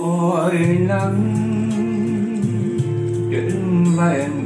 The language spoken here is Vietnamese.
gọi nắng đến vẹn